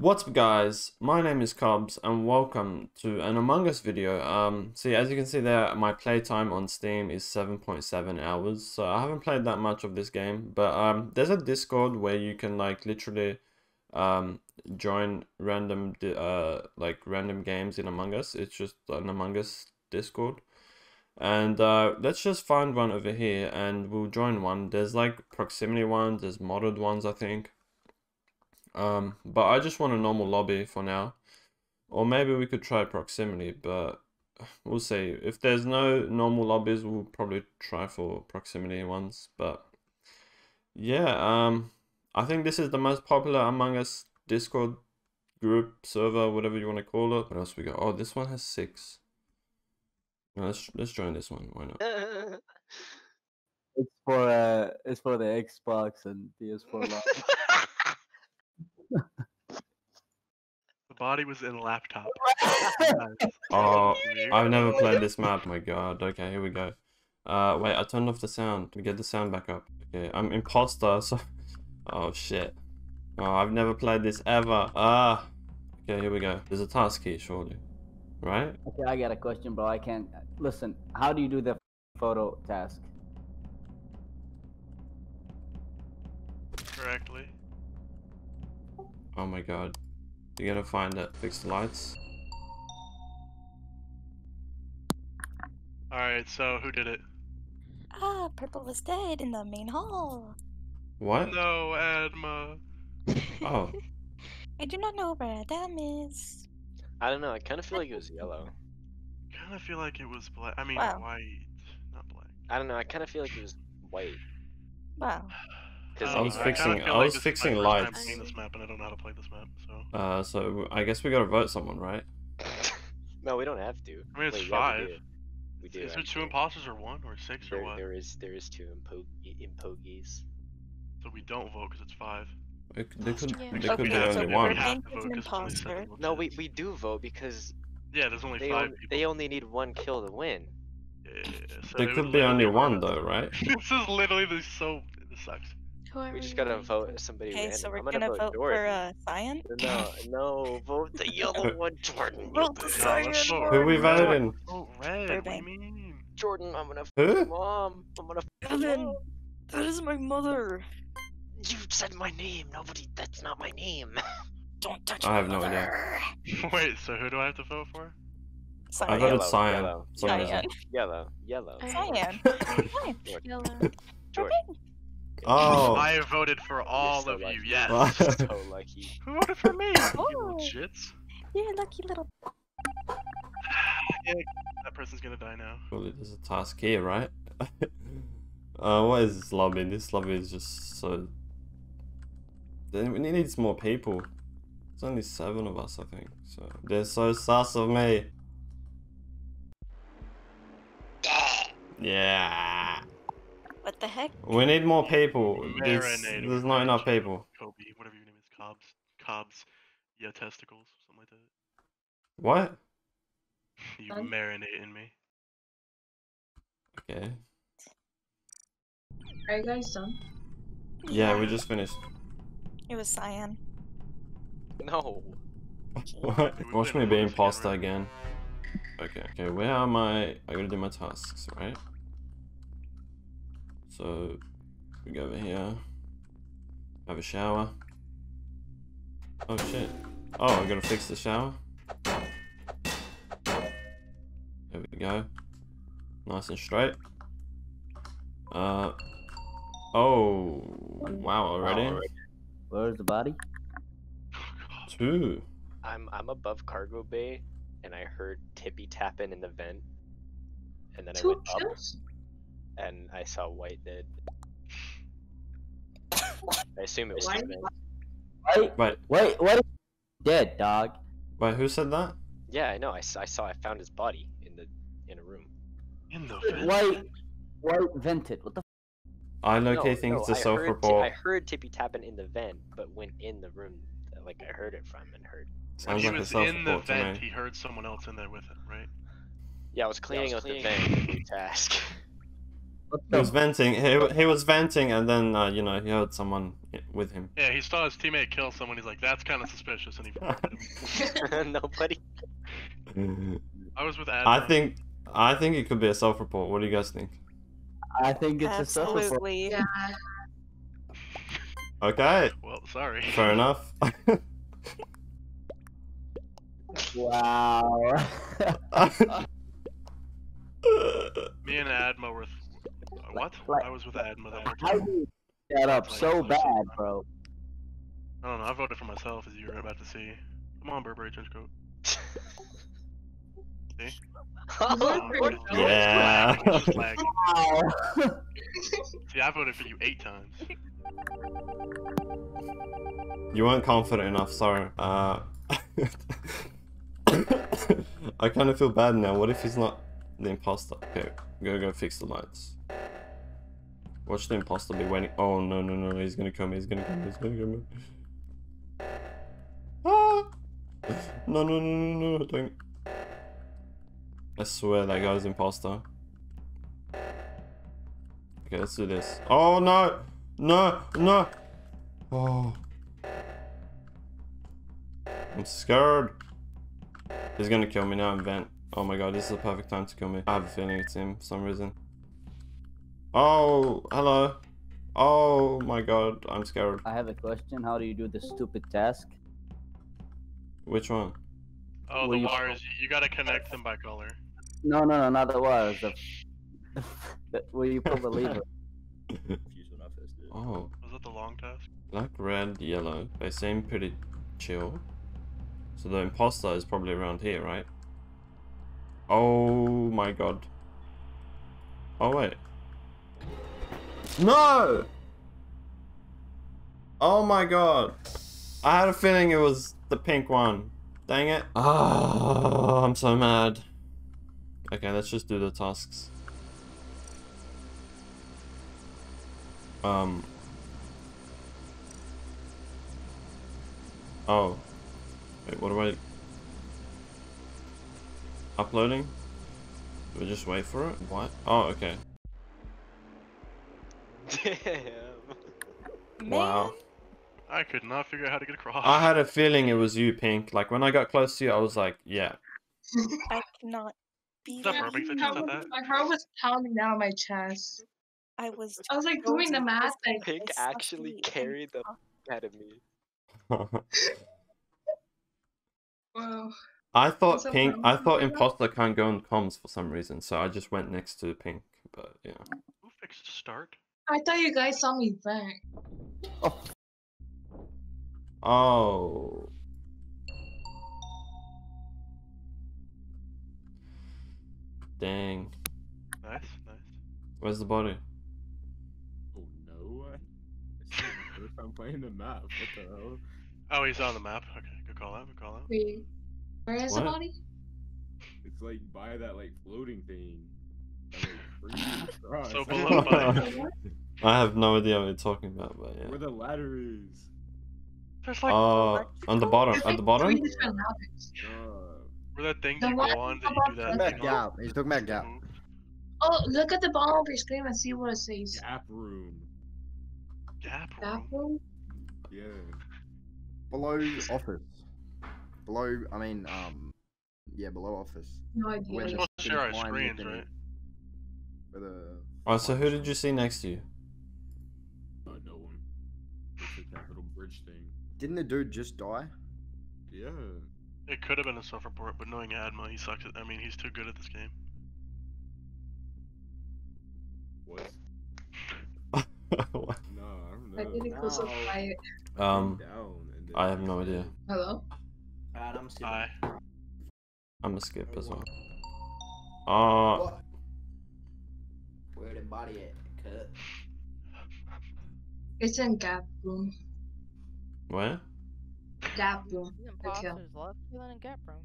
What's up guys, my name is Kobz and welcome to an Among Us video. Um, see as you can see there, my playtime on Steam is 7.7 hours, so I haven't played that much of this game, but um, there's a Discord where you can like literally um, join random uh, like random games in Among Us, it's just an Among Us Discord. And uh, let's just find one over here and we'll join one. There's like proximity ones, there's modded ones I think. Um, but I just want a normal lobby for now. Or maybe we could try proximity, but we'll see. If there's no normal lobbies, we'll probably try for proximity ones. But yeah, um, I think this is the most popular Among Us Discord group, server, whatever you want to call it. What else we got? Oh, this one has six. Let's let's join this one. Why not? It's for uh, it's for the Xbox and PS4 Live. The body was in a laptop. Oh, I've never played this map. my god. Okay, here we go. Uh, wait, I turned off the sound. We get the sound back up. Okay, I'm imposter, so... Oh, shit. Oh, I've never played this ever. Ah. Okay, here we go. There's a task here, surely. Right? okay, I got a question, bro. I can't listen. How do you do the photo task? Correctly. Oh my god. You gotta find it. Fix the lights. Alright, so who did it? Ah, Purple was dead in the main hall. What? No, Adma. Oh. I do not know where Adam is. I don't know. I kind of feel like it was yellow. Kind of feel like it was black. I mean, Wow. white, not black. I don't know. I kind of feel like it was white. Wow. Because I was kinda fixing- feel I was this is my fixing first time lights. playing this map, and I don't know how to play this map, so. Uh, so I guess we gotta vote someone, right? no, we don't have to. I mean, it's Wait, yeah, five. we do. We do. Is there two imposters or one or six or There, what? there is there is two impo- impogies. So we don't vote because it's five. It, there could, Yeah. there could We be have only we one. have Think to it's vote an 'cause it's only imposter. seven No, we we do vote because Yeah, there's only they five on- people. they only need one kill to win. Yeah, yeah, yeah, so There it could be only one though, right? this is literally this so. This sucks. Whoever We just gotta vote somebody Okay, random. so we're I'm gonna, vote, vote for uh, Cyan. No, no, vote the yellow one, Jordan. Vote the you bitch. Cyan let's vote. Who we one. voting? Oh, red. What do you mean? Jordan, I'm gonna f Who? mom. I'm gonna f Evan, mom. that is my mother. You said my name. Nobody. That's not my name. Don't touch I have no idea. Wait, so who do I have to vote for? I Cyan. voted Yellow, cyan. yellow, for. Cyan. Yellow, yellow. Cyan. Cyan. Jordan. Yellow. Jordan. Oh. I have voted for all so of lucky. you. Yes. So lucky. Who voted for me? you Oh. little shits. You're lucky little. Yeah, that person's gonna die now. Surely there's a task here, right? uh, what is this lobby? This lobby is just so. Then we need more people. There's only seven of us, I think. So they're so sus of me. Yeah. What the heck? We need more people. There's, there's not enough people. Kobe, whatever your name is, Kobz, Kobz, yeah, testicles, something like that. What? You Um. marinate in me. Okay. Are you guys done? Yeah, we just finished. It was Cyan. No. What? Watch me be voting imposter again. Okay. Okay, where am I? I gotta do my tasks, right? So, we go over here. Have a shower. Oh shit. Oh, I gotta fix the shower. There we go. Nice and straight. Uh. Oh. Wow, already? Where's the body? Two. I'm I'm above cargo bay, and I heard tippy tapping in the vent, and then I Two went up, kills? And I saw white dead. I assume it was Why? the vent. Wait, Wait, wait, what? Dead dog. wait, who said that? Yeah, I know. I saw. I found his body in the in a room. In the vent. White, white vented. What the? I No, locate things no, to I heard self-report. I heard tippy tapping in the vent, but went in the room. uh, Like I heard it from and heard. When Sounds he like was in the self-report vent, he heard someone else in there with him, right? Yeah, I was cleaning out cleaning the vent. Task. What He was venting. He, he was venting, and then uh, you know he heard someone with him. Yeah, he saw his teammate kill someone. He's like, that's kind of suspicious, and he reported. Nobody. I was with Ad. I think I think it could be a self-report. What do you guys think? I think it's a self report. Absolutely. Yeah. Okay, Well, sorry. fair enough. Wow. Me and Adma were. Th- what? Like- I was with Adma that whole How time. do you that up so bad, bro? I don't know. I voted for myself, as you were about to see. Come on, Burberry trench coat. See? Oh, Yeah. it's just lag, it's just lag. Wow. See, I voted for you eight times. you weren't confident enough. Sorry. Uh, I kind of feel bad now. What if he's not the imposter? Okay, go go fix the lights. Watch the imposter be waiting. Oh no no no! He's gonna come. He's gonna come. He's gonna come. Ah! No no no no no! Don't. I swear that guy's imposter. Okay, let's do this. Oh no! No! No! Oh. I'm scared. He's gonna kill me now in vent. Oh my god, this is the perfect time to kill me. I have a feeling it's him for some reason. Oh, hello. Oh my god, I'm scared. I have a question. How do you do the stupid task? Which one? Oh, Well, the you- wires. You gotta connect them by color. No, no, no, not the wires. The, the, where you pull the lever. Oh, Was that the long task? black, red, yellow. They seem pretty chill. So the imposter is probably around here, right? Oh my god. Oh wait. No! Oh my god. I had a feeling it was the pink one. Dang it. Oh, I'm so mad. Okay, let's just do the tasks. Um. Oh. Wait, what do I... Uploading? Do we just wait for it? What? Oh, okay. Damn. Wow. I could not figure out how to get across. I had a feeling it was you, Pink. Like, when I got close to you, I was like, yeah. I cannot be Is that Yeah, that my you said heart that? was- My heart was pounding down my chest. I was I was like doing the math, like- Pink actually carried the imposter. out of me. Whoa. I thought What's up, Pink. I thought Imposter can't go in comms for some reason, so I just went next to Pink, but yeah. Who fixed start? I thought you guys saw me back. Oh. oh. Dang. Nice, nice. Where's the body? Oh no! This is the first time playing the map. What the hell? Oh, he's on the map. Okay, good call out. Good call out. Wait, where is the body? It's like by that like floating thing. That, like. So below body. What? I have no idea what you're talking about, but yeah. Where the ladder is. There's like Oh, on the bottom, There's at the bottom? different ladders. Uh, where that thing The you one go on that you do that. above Back thing on. gap. He's talking about gap. Oh, look at the bottom of your screen and see what it says. gap room. Gap That room. room? Yeah. Below office. Below, I mean, um, yeah, below office. No idea. We're supposed to share our screens, right? Where the. Oh, so who did you see next to you? Capitol Bridge thing. Didn't the dude just die? Yeah. It could have been a self report, but knowing Adma, he sucks at I mean, he's too good at this game. What? What? No, I don't Why know. did it go so No. quiet? um, Down, and then I have no idea. Hello? Adam Aye. I'm a skip as well. Uh, What? Where the body at? Cut. It's in Gap Room. Where? Gap Room. Imposters left feeling a gap room.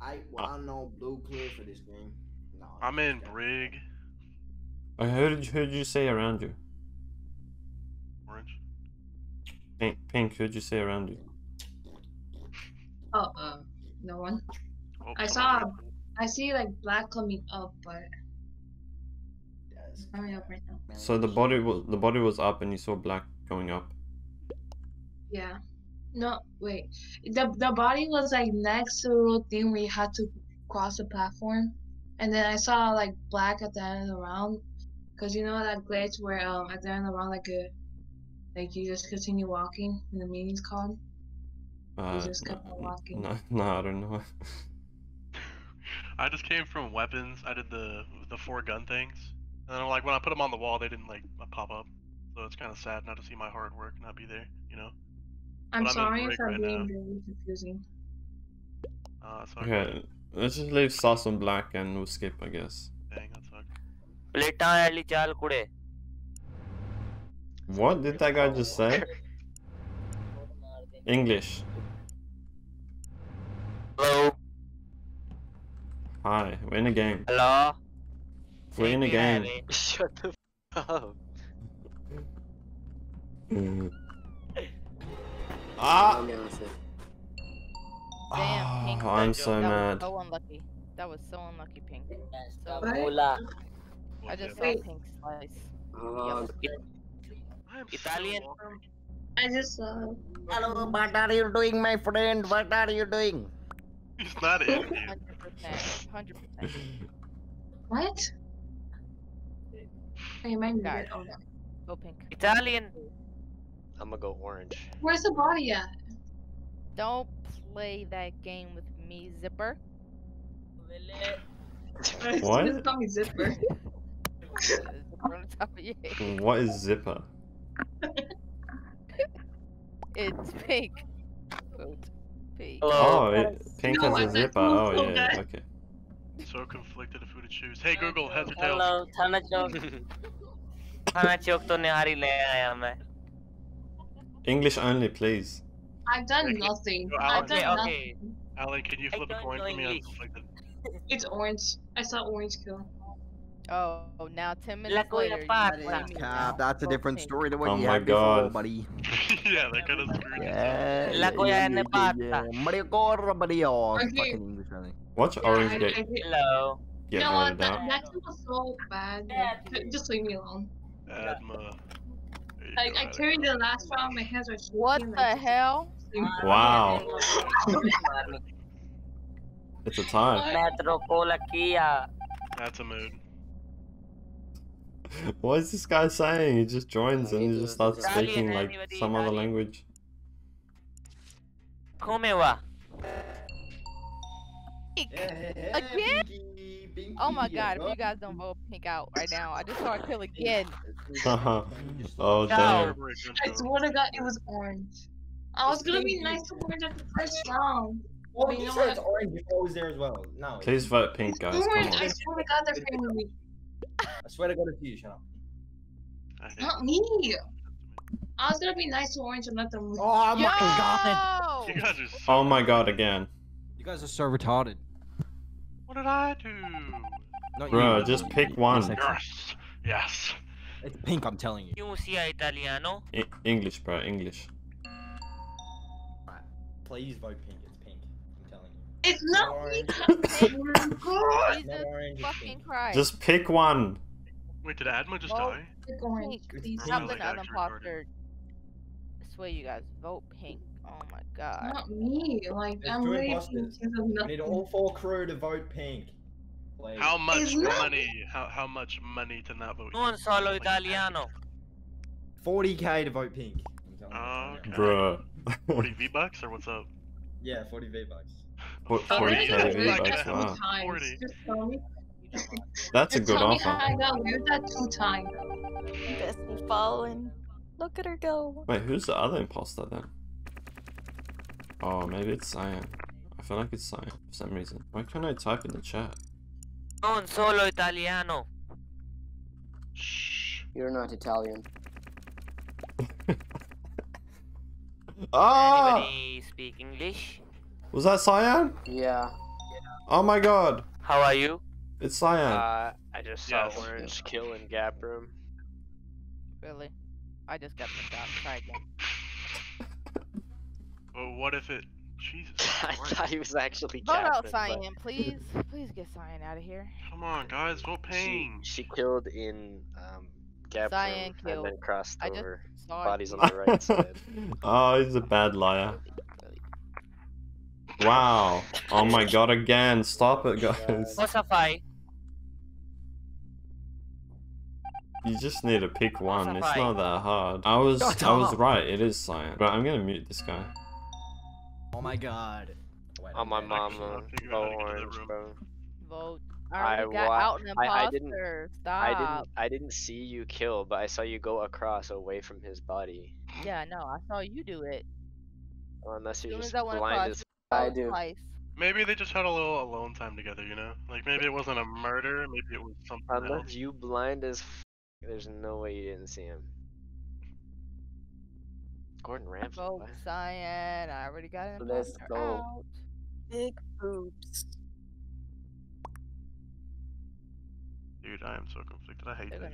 I well, I know blue clear for this game. No. I'm in Brig. Okay, who did you, who did you see around you? Orange. Pink, Pink, who did you see around you? Oh, uh, no one. Oh, I saw- ran. I see like black coming up, but Coming up right now. So the body was the body was up, and you saw black going up. Yeah. No, wait. The the body was like next to the little thing where you had to cross the platform, and then I saw like black at the end of the round, cause you know that glitch where um at the end of the round like a like you just continue walking and the meeting's called. Uh, You just kept no, walking. no, no, I don't know. I just came from weapons. I did the the four gun things, and then like when I put them on the wall, they didn't like pop up. So it's kind of sad not to see my hard work not be there. You know. I'm, sorry if I'm being very confusing. Uh, okay, let's just leave sauce on black and we'll skip, I guess. Dang, chal kure. What did that guy just say? English. Hello. Hi, we're in a game. Hello. We're in a game. Shut the f up. Mm ah! Damn, Pink. Oh, I'm so that mad. Was so unlucky. That was so unlucky, Pink. So Mula I just saw Wait. Pink slice. uh, I am Italian I just uh Hello what are you doing my friend what are you doing He's not in. Hundred percent. Hundred percent. what? Hey, my Got muted. Oh. Go Pink. Italian I'm gonna go orange. Where's the body at? Don't play that game with me, Zipper. What? Just call me Zipper. Zipper on the top of your head. What is zipper? It's Pink. Vote Pink. Oh, it, pink No, has I a meant zipper. to Oh, go yeah, back. okay. So conflicted of who to choose. Hey Google, heads or tails? Hello थाना चौक थाना चौक तो निहारी ले आया मैं English only, please. I've done Okay, nothing. go I've out. done Okay, nothing. okay. Alan, can you flip a coin for me on English. conflicted? It's orange. I saw orange kill. Oh, now ten minutes coya later. you pata. blame That is me cap. That's a different Pink. story than what Oh you my had before, God. buddy. yeah, that kind of screwed us. Yeah, La yeah, coya yeah, ne yeah, pata. yeah. Mario Kart, buddy. Oh, okay. fucking English, I think. Watch Yeah, Orange I, get, Hello get no, voted that, that was so bad. Like, just leave me alone. Adma. I I carried the last round, my hands are shaking. What the like, hell? Wow. it's a time. That's a mood. What is this guy saying? He just joins and he just starts speaking like some other language. Come wa? Again? Again? Oh my god, if you guys don't vote Pink out right now, I just saw a kill again. Uh-huh. oh damn. Remember it, don't I swear to God, it was orange. I was gonna be nice to orange at the first round. Oh, But you you know what? it's orange before I was there as well. No. Please vote pink, guys. Come Orange, I swear to God, they're framing me. I swear to God, it's you. Shut up. I hate Not me. I was gonna be nice to orange and let them. Oh Yo! You guys are so Oh my god, again. You guys are so retarded. What did I do? Not Bro, you. just pick one. Yes. Yes. It's pink, I'm telling you. क्यों see italiano I English, bro, English. Right. Please vote pink. It's pink. I'm telling you. It's not me. Orange. Oh my God. Not orange. Fucking pink. Christ. Just pick one. Wait, did Adma just Well, die? Pick orange, Pink. please. Stop Stop like the other actually I swear you guys vote Pink. Oh my god. Not me. Like There's I'm two really imposters. We need all four crew to vote pink. Please. How much It's money? How how much money to not vote? non solo italiano 40k to vote pink. I'm. Oh, okay. Bruh. 40 V bucks or what's up? Yeah, 40 V bucks. What, 40k really gonna V bucks, that wow. 40. Just tell me. That's a Just good tell me how offer. I got weird that two times. Best me following. Look at her go. Wait, who's the other imposter then? Oh, maybe it's Cyan. I feel like it's Cyan for some reason. Why can't I type in the chat? Non solo italiano Shh. You're not Italian. Ah! anybody speak English Was that Cyan? Yeah. Oh my god! how are you It's Cyan. Uh, I just saw Yes. orange kill in gap room. Really? I just got picked out. Try again. But what if it Jesus. I Christ. thought he was actually Vote out Captain. but Cyan, please. Please get Cyan out of here. Come on, guys, vote She, pain. she killed in um, gap room Cyan and then killed. crossed I just over. saw. Bodies on the right side. oh, he's a bad liar. Wow. Oh my god, again. Stop it, guys. What's up, I? You just need to pick one. It's not that hard. I was I was right. It is science. But I'm gonna mute this guy. Oh my god. Wait, On my mama. figure out how to Go get to that orange, bro. Vote. I I got out an I- I imposter. didn't- Stop. I didn't. I didn't see you kill, but I saw you go across away from his body. Yeah, no, I saw you do it. Well, unless you're just as I went blind across, as. I do. Twice. Maybe they just had a little alone time together, you know? Like maybe it wasn't a murder, maybe it was something Unless else. you blind as. F- there's no way you didn't see him. Gordon Ramsay. Vote? Cyan. I already got an Let's go. out. Big boobs. Dude, I am so conflicted. I hate They're this.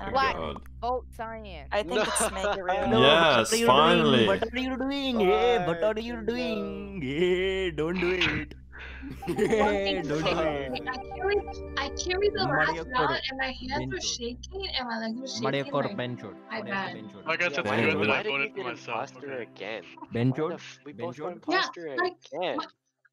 Oh Black. Vote Cyan. I think it's Megaroon. No. Yes, what are you finally. Doing? What are you doing? Hey, what are you doing? Hey, don't do it. One Hey, don't do. I carried, I carried the Mario last Kart round and my hands were Benchot. shaking and my legs were Mario shaking. Kart Like, bench shot. I Mario bet. bench shot. Like I said, Yeah, it's good that I did you voted for get myself. imposter Okay. again? Bench Why shot. the f- we both got shot. imposter like, again.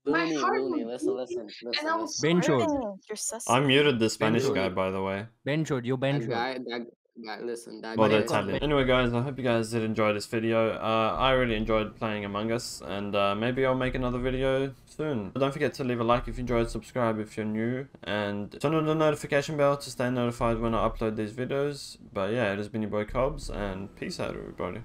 my Looney, heart Looney, was listen, listen, and listen. I was listen. Benchot. You're sus. I muted the Spanish Benchot. guy, by the way. Bench. You bench That guy, that guy, listen, that Well, guy. the Mario Anyway, guys, I hope you guys did enjoy this video. Uh, I really enjoyed playing Among Us, and uh, maybe I'll make another video soon. But don't forget to leave a like if you enjoyed, subscribe if you're new, and turn on the notification bell to stay notified when I upload these videos. But yeah, it has been your boy Kobz, and peace out, everybody.